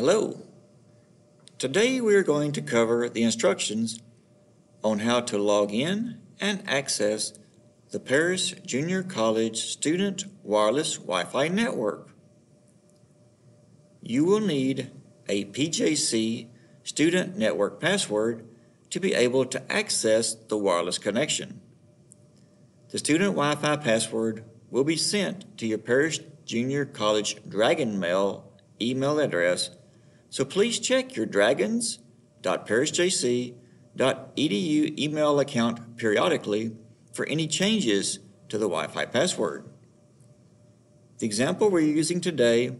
Hello. Today we are going to cover the instructions on how to log in and access the Paris Junior College Student Wireless Wi-Fi Network. You will need a PJC student network password to be able to access the wireless connection. The student Wi-Fi password will be sent to your Paris Junior College Dragon Mail email address, so please check your dragons.parisjc.edu email account periodically for any changes to the Wi-Fi password. The example we're using today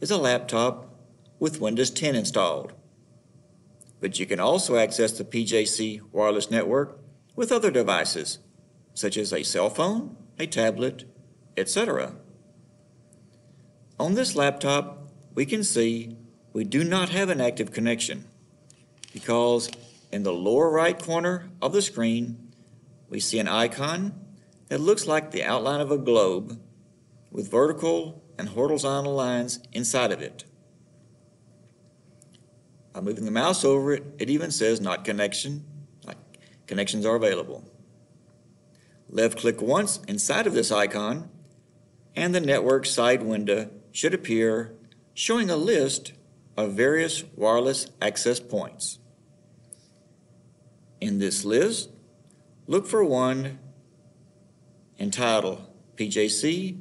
is a laptop with Windows 10 installed. But you can also access the PJC wireless network with other devices, such as a cell phone, a tablet, etc. On this laptop, we can see we do not have an active connection because in the lower right corner of the screen, we see an icon that looks like the outline of a globe with vertical and horizontal lines inside of it. By moving the mouse over it, it even says not connection, like connections are available. Left click once inside of this icon and the network side window should appear showing a list of various wireless access points. In this list, look for one entitled PJC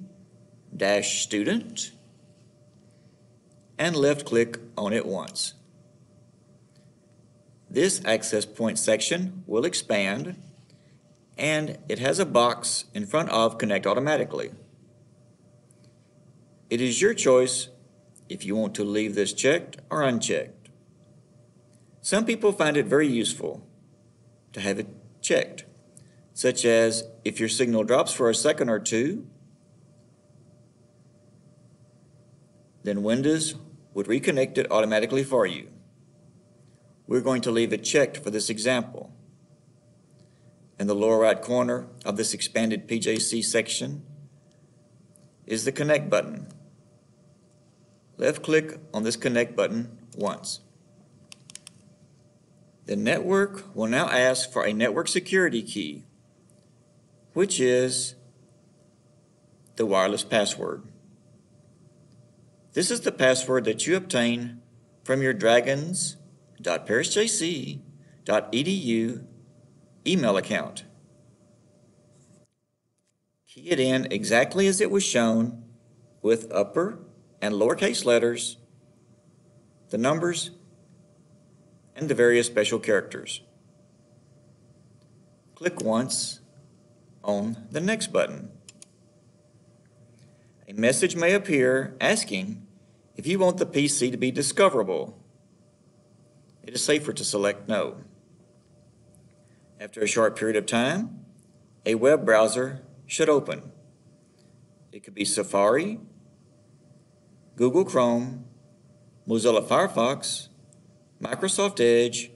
student and left click on it once. This access point section will expand and it has a box in front of Connect Automatically. It is your choice if you want to leave this checked or unchecked. Some people find it very useful to have it checked, such as if your signal drops for a second or two, then Windows would reconnect it automatically for you. We're going to leave it checked for this example. In the lower right corner of this expanded PJC section is the Connect button. Left click on this Connect button once. The network will now ask for a network security key, which is the wireless password. This is the password that you obtain from your dragons.parisjc.edu email account. Key it in exactly as it was shown with upper and lowercase letters, the numbers, and the various special characters. Click once on the Next button. A message may appear asking if you want the PC to be discoverable, it is safer to select No. After a short period of time, a web browser should open. It could be Safari, Google Chrome, Mozilla Firefox, Microsoft Edge,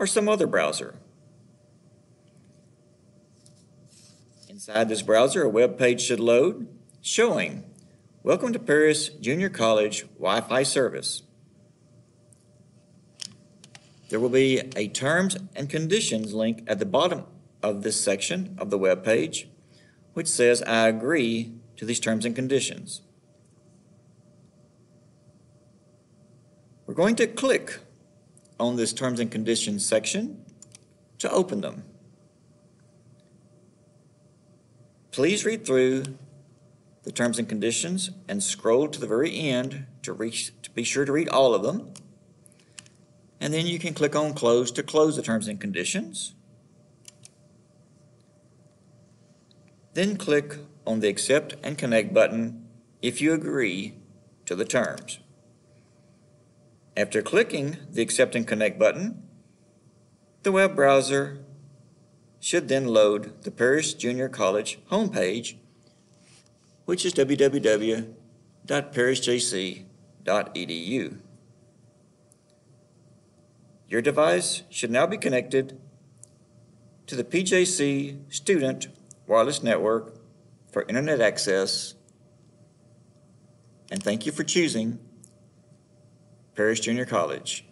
or some other browser. Inside this browser, a web page should load showing Welcome to Paris Junior College Wi-Fi service. There will be a terms and conditions link at the bottom of this section of the web page, which says I agree to these terms and conditions. Going to click on this terms and conditions section to open them. Please read through the terms and conditions and scroll to the very end to, reach, to be sure to read all of them. And then you can click on close to close the terms and conditions. Then click on the accept and connect button if you agree to the terms. After clicking the accept and connect button, the web browser should then load the Paris Junior College homepage which is www.parisjc.edu. Your device should now be connected to the PJC Student Wireless Network for Internet access, and thank you for choosing Paris Junior College.